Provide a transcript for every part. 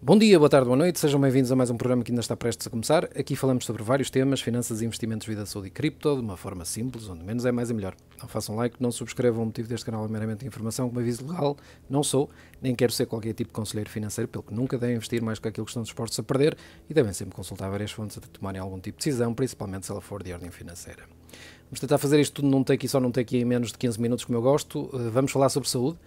Bom dia, boa tarde, boa noite, sejam bem-vindos a mais um programa que ainda está prestes a começar. Aqui falamos sobre vários temas, finanças, investimentos, vida, saúde e cripto, de uma forma simples, onde menos é mais e melhor. Não façam like, não subscrevam, o motivo deste canal é meramente informação, como aviso legal, não sou, nem quero ser qualquer tipo de conselheiro financeiro, pelo que nunca devem investir mais que aquilo que estão dispostos a perder e devem sempre consultar várias fontes até tomarem algum tipo de decisão, principalmente se ela for de ordem financeira. Vamos tentar fazer isto tudo num take e só num take em menos de 15 minutos, como eu gosto. Eh, vamos falar sobre saúde.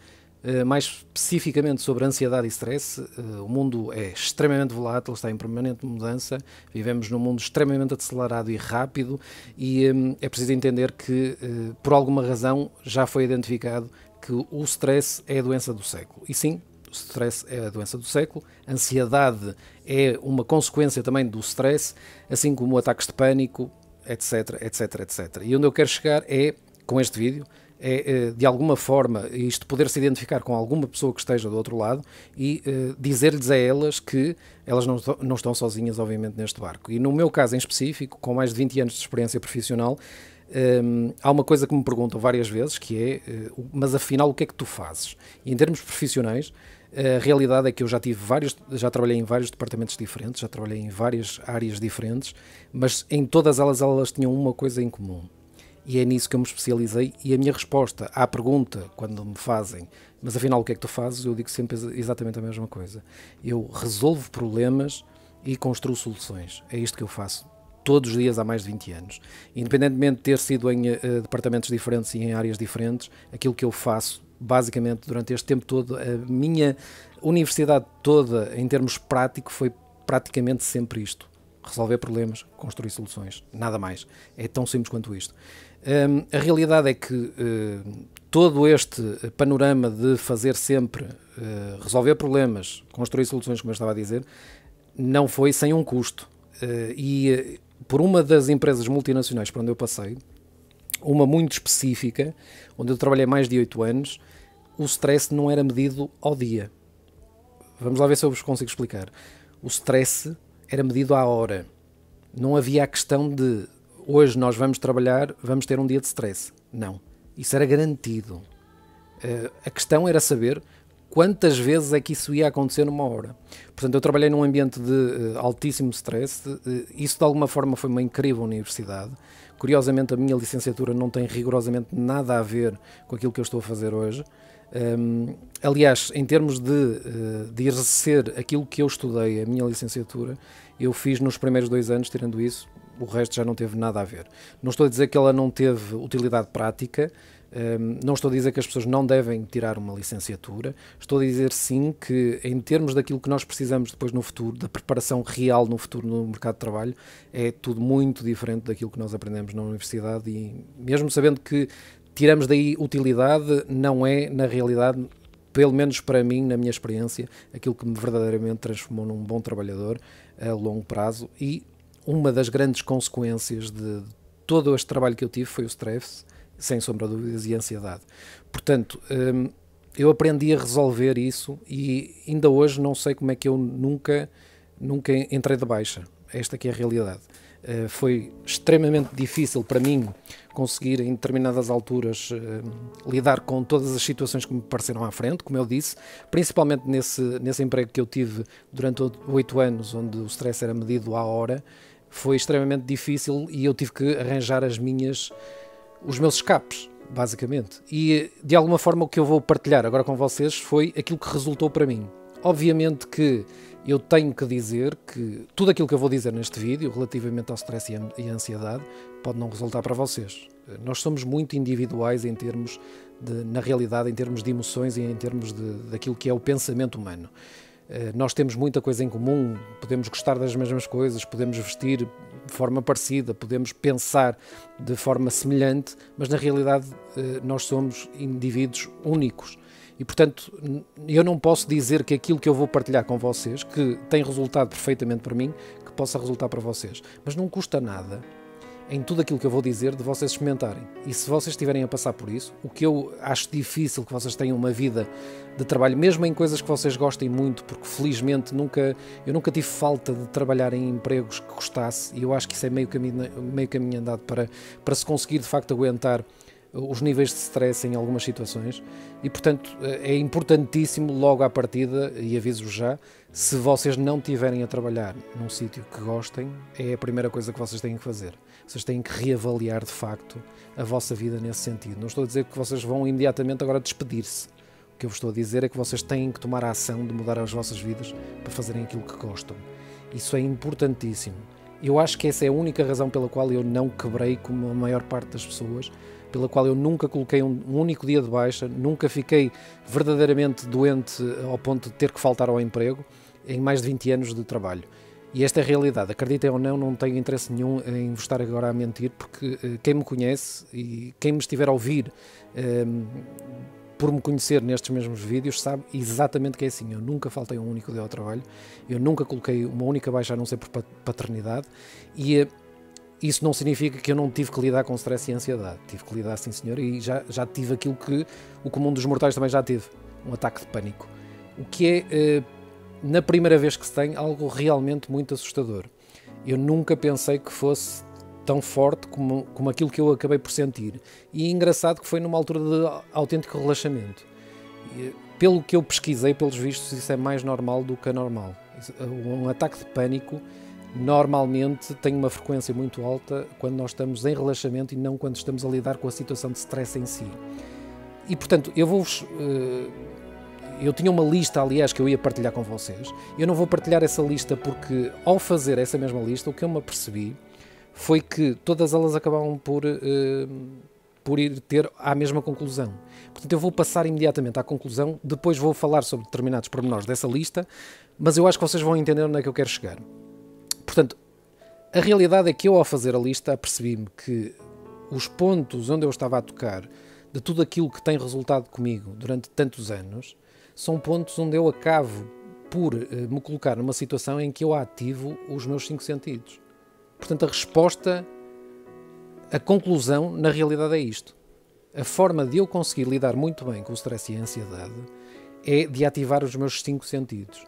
Uh, mais especificamente sobre ansiedade e stress, uh, o mundo é extremamente volátil, está em permanente mudança, vivemos num mundo extremamente acelerado e rápido e um, é preciso entender que, por alguma razão, já foi identificado que o stress é a doença do século. E sim, o stress é a doença do século, a ansiedade é uma consequência também do stress, assim como ataques de pânico, etc, etc, etc. E onde eu quero chegar é, com este vídeo, é, é, de alguma forma, isto poder se identificar com alguma pessoa que esteja do outro lado e uh, dizer-lhes a elas que elas não, não estão sozinhas, obviamente, neste barco. E no meu caso em específico, com mais de 20 anos de experiência profissional, um, eh, há uma coisa que me perguntam várias vezes, que é, uh, mas afinal o que é que tu fazes? E em termos profissionais, a realidade é que eu já tive vários, já trabalhei em vários departamentos diferentes, já trabalhei em várias áreas diferentes, mas em todas elas elas tinham uma coisa em comum e é nisso que eu me especializei. E a minha resposta à pergunta, quando me fazem, mas afinal o que é que tu fazes? Eu digo sempre exatamente a mesma coisa. Eu resolvo problemas e construo soluções. É isto que eu faço todos os dias há mais de 20 anos. Independentemente de ter sido em uh, departamentos diferentes e em áreas diferentes, aquilo que eu faço, basicamente, durante este tempo todo, a minha universidade toda, em termos práticos, foi praticamente sempre isto. Resolver problemas, construir soluções, nada mais. É tão simples quanto isto. Um, a realidade é que uh, todo este panorama de fazer sempre, uh, resolver problemas, construir soluções, como eu estava a dizer, não foi sem um custo. Uh, e por uma das empresas multinacionais por onde eu passei, uma muito específica, onde eu trabalhei mais de 8 anos, o stress não era medido ao dia. Vamos lá ver se eu vos consigo explicar. O stress era medido à hora. Não havia a questão de hoje nós vamos trabalhar, vamos ter um dia de stress. Não. Isso era garantido. Uh, a questão era saber quantas vezes é que isso ia acontecer numa hora. Portanto, eu trabalhei num ambiente de uh, altíssimo stress. Uh, isso, de alguma forma, foi uma incrível universidade. Curiosamente, a minha licenciatura não tem rigorosamente nada a ver com aquilo que eu estou a fazer hoje. Um, aliás, em termos de, de exercer aquilo que eu estudei, a minha licenciatura, eu fiz nos primeiros dois anos, tirando isso, o resto já não teve nada a ver. Não estou a dizer que ela não teve utilidade prática, não estou a dizer que as pessoas não devem tirar uma licenciatura, estou a dizer sim que, em termos daquilo que nós precisamos depois no futuro, da preparação real no futuro no mercado de trabalho, é tudo muito diferente daquilo que nós aprendemos na universidade e, mesmo sabendo que tiramos daí utilidade, não é, na realidade, pelo menos para mim, na minha experiência, aquilo que me verdadeiramente transformou num bom trabalhador a longo prazo e uma das grandes consequências de todo este trabalho que eu tive foi o stress, sem sombra de dúvidas, e a ansiedade. Portanto, hum, eu aprendi a resolver isso e ainda hoje não sei como é que eu nunca, nunca entrei de baixa. Esta que é a realidade. Uh, foi extremamente difícil para mim conseguir em determinadas alturas uh, lidar com todas as situações que me pareceram à frente, como eu disse, principalmente nesse, nesse emprego que eu tive durante oito anos, onde o stress era medido à hora, foi extremamente difícil e eu tive que arranjar as minhas, os meus escapes, basicamente. E de alguma forma o que eu vou partilhar agora com vocês foi aquilo que resultou para mim. Obviamente que eu tenho que dizer que tudo aquilo que eu vou dizer neste vídeo relativamente ao stress e à ansiedade pode não resultar para vocês. Nós somos muito individuais em termos de, na realidade, em termos de emoções e em termos de, daquilo que é o pensamento humano. Eh, nós temos muita coisa em comum, podemos gostar das mesmas coisas, podemos vestir de forma parecida, podemos pensar de forma semelhante, mas na realidade eh, nós somos indivíduos únicos. E portanto, eu não posso dizer que aquilo que eu vou partilhar com vocês, que tem resultado perfeitamente para mim, que possa resultar para vocês. Mas não custa nada em tudo aquilo que eu vou dizer de vocês experimentarem. E se vocês estiverem a passar por isso, o que eu acho difícil que vocês tenham uma vida de trabalho, mesmo em coisas que vocês gostem muito, porque felizmente nunca eu nunca tive falta de trabalhar em empregos que gostasse, e eu acho que isso é meio caminho, meio caminho andado para, para se conseguir de facto aguentar os níveis de stress em algumas situações e, portanto, é importantíssimo logo à partida, e aviso já, se vocês não tiverem a trabalhar num sítio que gostem, é a primeira coisa que vocês têm que fazer. Vocês têm que reavaliar de facto a vossa vida nesse sentido. Não estou a dizer que vocês vão imediatamente agora despedir-se. O que eu vos estou a dizer é que vocês têm que tomar a ação de mudar as vossas vidas para fazerem aquilo que gostam. Isso é importantíssimo. Eu acho que essa é a única razão pela qual eu não quebrei como a maior parte das pessoas pela qual eu nunca coloquei um, único dia de baixa, nunca fiquei verdadeiramente doente ao ponto de ter que faltar ao emprego em mais de 20 anos de trabalho. E esta é a realidade. Acreditem ou não, não tenho interesse nenhum em vos estar agora a mentir, porque uh, quem me conhece e quem me estiver a ouvir uh, por me conhecer nestes mesmos vídeos sabe exatamente que é assim. Eu nunca faltei um único dia ao trabalho, eu nunca coloquei uma única baixa a não ser por paternidade e uh, isso não significa que eu não tive que lidar com stress e ansiedade. Tive que lidar, sim senhor, e já, já tive aquilo que o comum dos mortais também já teve, um ataque de pânico. O que é, eh, na primeira vez que se tem, algo realmente muito assustador. Eu nunca pensei que fosse tão forte como, como aquilo que eu acabei por sentir. E engraçado que foi numa altura de autêntico relaxamento. E, pelo que eu pesquisei, pelos vistos, isso é mais normal do que anormal. Um ataque de pânico normalmente tem uma frequência muito alta quando nós estamos em relaxamento e não quando estamos a lidar com a situação de stress em si. E portanto, eu vou-vos. Uh, eu tinha uma lista, aliás, que eu ia partilhar com vocês. Eu não vou partilhar essa lista porque, ao fazer essa mesma lista, o que eu me apercebi foi que todas elas acabavam por, uh, por ir ter à mesma conclusão. Portanto, eu vou passar imediatamente à conclusão, depois vou falar sobre determinados pormenores dessa lista, mas eu acho que vocês vão entender onde é que eu quero chegar. Portanto, a realidade é que eu, ao fazer a lista, apercebi-me que os pontos onde eu estava a tocar de tudo aquilo que tem resultado comigo durante tantos anos são pontos onde eu acabo por uh, me colocar numa situação em que eu ativo os meus cinco sentidos. Portanto, a resposta, a conclusão, na realidade é isto. A forma de eu conseguir lidar muito bem com o stress e a ansiedade é de ativar os meus cinco sentidos.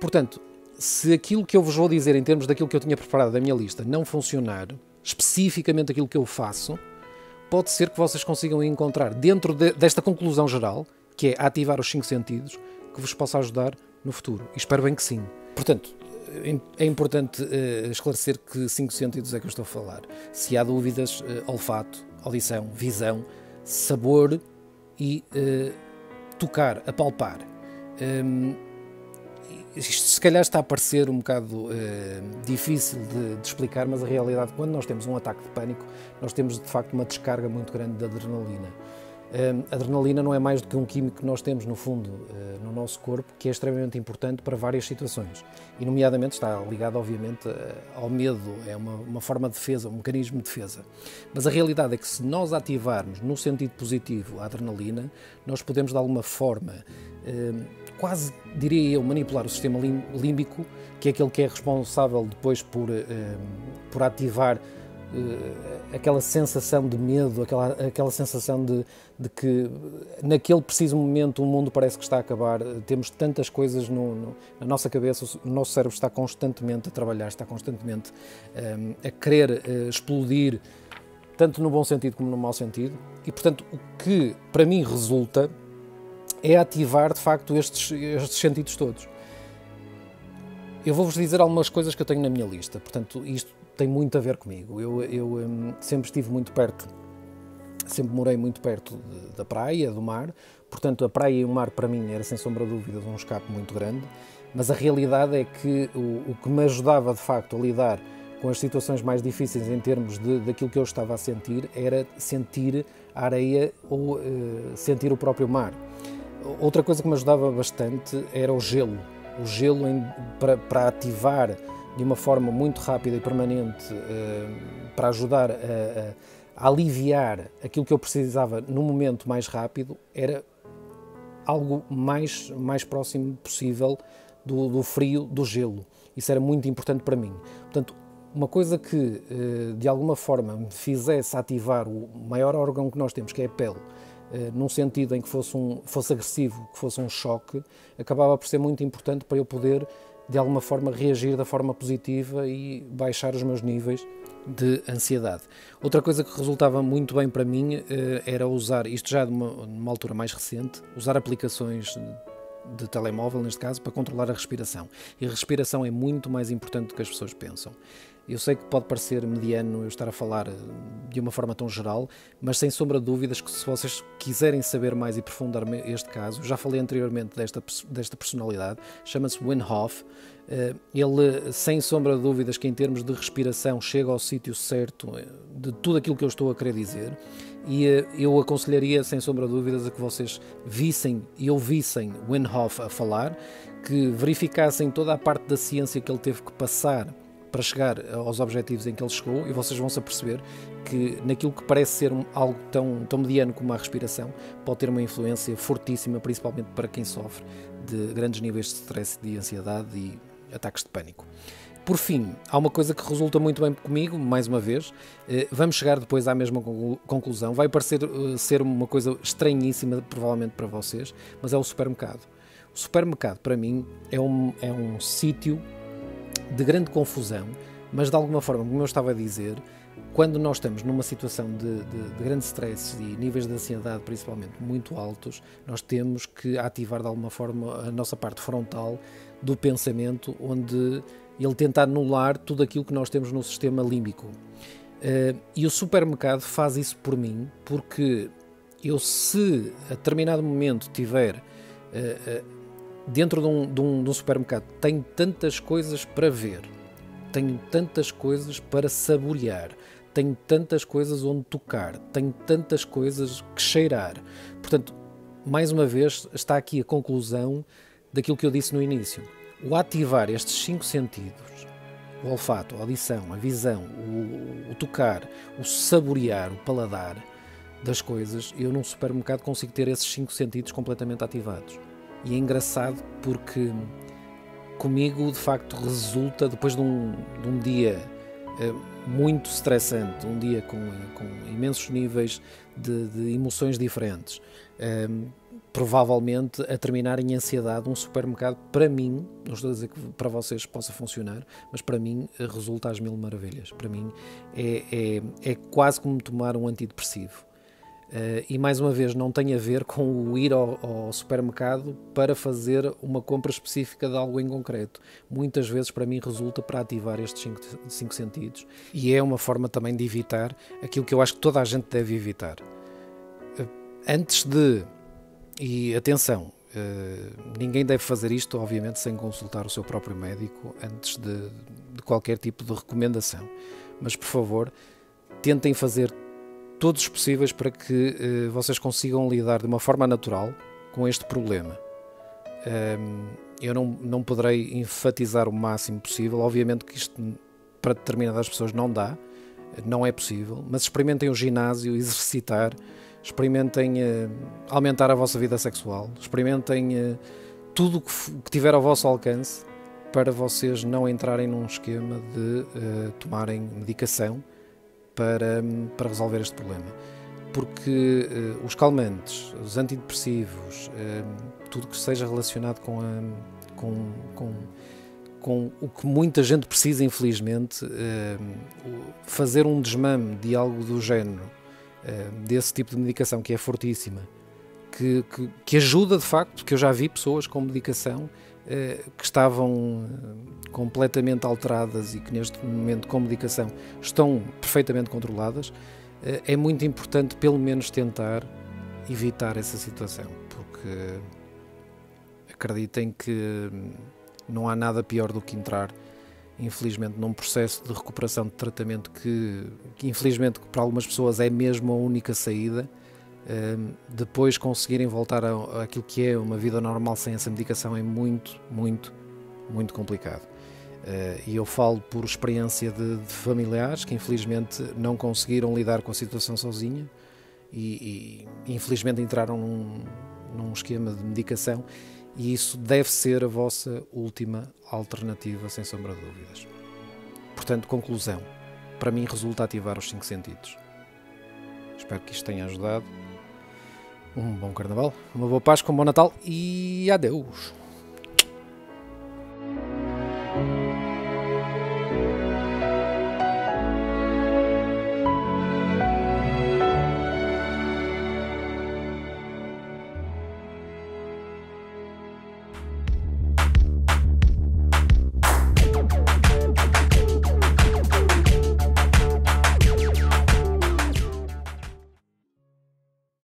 Portanto, se aquilo que eu vos vou dizer em termos daquilo que eu tinha preparado da minha lista não funcionar, especificamente aquilo que eu faço, pode ser que vocês consigam encontrar dentro de, desta conclusão geral, que é ativar os cinco sentidos, que vos possa ajudar no futuro. E espero bem que sim. Portanto, é importante uh, esclarecer que cinco sentidos é que eu estou a falar. Se há dúvidas, uh, olfato, audição, visão, sabor e uh, tocar, apalpar. Um, isto se calhar está a parecer um bocado uh, difícil de, de, explicar, mas a realidade, quando nós temos um ataque de pânico, nós temos de facto uma descarga muito grande de adrenalina. A adrenalina não é mais do que um químico que nós temos no fundo uh, no nosso corpo, que é extremamente importante para várias situações. E, nomeadamente, está ligado, obviamente, ao medo, é uma, uma forma de defesa, um mecanismo de defesa. Mas a realidade é que, se nós ativarmos no sentido positivo a adrenalina, nós podemos, de alguma forma, quase, diria eu, manipular o sistema límbico, que é aquele que é responsável depois por, uh, por ativar aquela sensação de medo, aquela, aquela sensação de, de que naquele preciso momento o mundo parece que está a acabar, temos tantas coisas no, no, na nossa cabeça, o nosso cérebro está constantemente a trabalhar, está constantemente um, a querer uh, explodir, tanto no bom sentido como no mau sentido, e portanto o que para mim resulta é ativar de facto estes, estes sentidos todos. Eu vou-vos dizer algumas coisas que eu tenho na minha lista, portanto, isto tem muito a ver comigo. Eu, eu um, sempre estive muito perto, sempre morei muito perto de, da praia, do mar, portanto, a praia e o mar para mim era sem sombra de dúvida um escape muito grande, mas a realidade é que o, o que me ajudava de facto a lidar com as situações mais difíceis em termos de, daquilo que eu estava a sentir era sentir a areia ou uh, sentir o próprio mar. Outra coisa que me ajudava bastante era o gelo. O gelo em, para, para, ativar de uma forma muito rápida e permanente, eh, para ajudar a, a, aliviar aquilo que eu precisava no momento mais rápido, era algo mais, mais próximo possível do, do frio, do gelo. Isso era muito importante para mim. Portanto, uma coisa que eh, de alguma forma me fizesse ativar o maior órgão que nós temos, que é a pele, eh, num sentido em que fosse, um, fosse agressivo, que fosse um choque, acabava por ser muito importante para eu poder, de alguma forma, reagir da forma positiva e baixar os meus níveis de ansiedade. Outra coisa que resultava muito bem para mim uh, era usar, isto já de uma, numa altura mais recente, usar aplicações de telemóvel, neste caso, para controlar a respiração. E a respiração é muito mais importante do que as pessoas pensam. Eu sei que pode parecer mediano eu estar a falar eh, de uma forma tão geral, mas sem sombra de dúvidas que se vocês quiserem saber mais e aprofundar este caso, já falei anteriormente desta, desta personalidade, chama-se Wim Hof. Eh, ele, sem sombra de dúvidas, que em termos de respiração chega ao sítio certo eh, de tudo aquilo que eu estou a querer dizer e eu aconselharia, sem sombra de dúvidas, a que vocês vissem e ouvissem Wim Hof a falar, que verificassem toda a parte da ciência que ele teve que passar para chegar aos objetivos em que ele chegou e vocês vão se aperceber que naquilo que parece ser algo tão, tão mediano como a respiração pode ter uma influência fortíssima, principalmente para quem sofre de grandes níveis de stress, de ansiedade e ataques de pânico. Por fim, há uma coisa que resulta muito bem comigo, mais uma vez, eh, vamos chegar depois à mesma conclusão. Vai parecer eh, ser uma coisa estranhíssima, provavelmente para vocês, mas é o supermercado. O supermercado, para mim, é um, é um sítio de grande confusão, mas de alguma forma, como eu estava a dizer, quando nós estamos numa situação de, de, de, grande stress e níveis de ansiedade, principalmente, muito altos, nós temos que ativar de alguma forma a nossa parte frontal do pensamento, onde ele tenta anular tudo aquilo que nós temos no sistema límbico. Uh, e o supermercado faz isso por mim, porque eu, se a determinado momento tiver uh, uh, dentro de um, de, um, de um, supermercado, tenho tantas coisas para ver, tenho tantas coisas para saborear, tenho tantas coisas onde tocar, tenho tantas coisas que cheirar. Portanto, mais uma vez, está aqui a conclusão daquilo que eu disse no início. O ativar estes cinco sentidos, o olfato, a audição, a visão, o, o tocar, o saborear, o paladar das coisas, eu num supermercado consigo ter esses cinco sentidos completamente ativados. E é engraçado porque comigo de facto resulta, depois de um, de um dia eh, muito estressante, um dia com, com imensos níveis de, de emoções diferentes, eh, provavelmente a terminar em ansiedade, um supermercado, para mim, não estou a dizer que para vocês possa funcionar, mas para mim resulta às mil maravilhas. Para mim é, é, é quase como tomar um antidepressivo. Uh, e mais uma vez, não tem a ver com o ir ao, ao, supermercado para fazer uma compra específica de algo em concreto. Muitas vezes, para mim, resulta para ativar estes cinco, cinco sentidos e é uma forma também de evitar aquilo que eu acho que toda a gente deve evitar. Uh, antes de. E atenção, uh, ninguém deve fazer isto, obviamente, sem consultar o seu próprio médico antes de, de qualquer tipo de recomendação. Mas, por favor, tentem fazer todos os possíveis para que uh, vocês consigam lidar de uma forma natural com este problema. Ehm, eu não, não poderei enfatizar o máximo possível, obviamente que isto para determinadas pessoas não dá, não é possível, mas experimentem o ginásio, exercitar, experimentem uh, aumentar a vossa vida sexual, experimentem uh, tudo que, que tiver ao vosso alcance para vocês não entrarem num esquema de uh, tomarem medicação para, para resolver este problema. Porque uh, os calmantes, os antidepressivos, uh, tudo que seja relacionado com, a, com, com, com, o que muita gente precisa, infelizmente, fazer um desmame de algo do género, desse tipo de medicação que é fortíssima, que, que, que ajuda de facto, porque eu já vi pessoas com medicação eh, que estavam eh, completamente alteradas e que neste momento com medicação estão perfeitamente controladas, eh, é muito importante pelo menos tentar evitar essa situação, porque acreditem que não há nada pior do que entrar infelizmente num processo de recuperação de tratamento que, que infelizmente para algumas pessoas é mesmo a única saída depois conseguirem voltar àquilo que é uma vida normal sem essa medicação é muito, muito, muito complicado. Uh, e eu falo por experiência de, de, familiares que infelizmente não conseguiram lidar com a situação sozinha e, e infelizmente entraram num, num esquema de medicação e isso deve ser a vossa última alternativa, sem sombra de dúvidas. Portanto, conclusão. Para mim resulta ativar os cinco sentidos. Espero que isto tenha ajudado um bom carnaval, uma boa Páscoa, um bom Natal e adeus!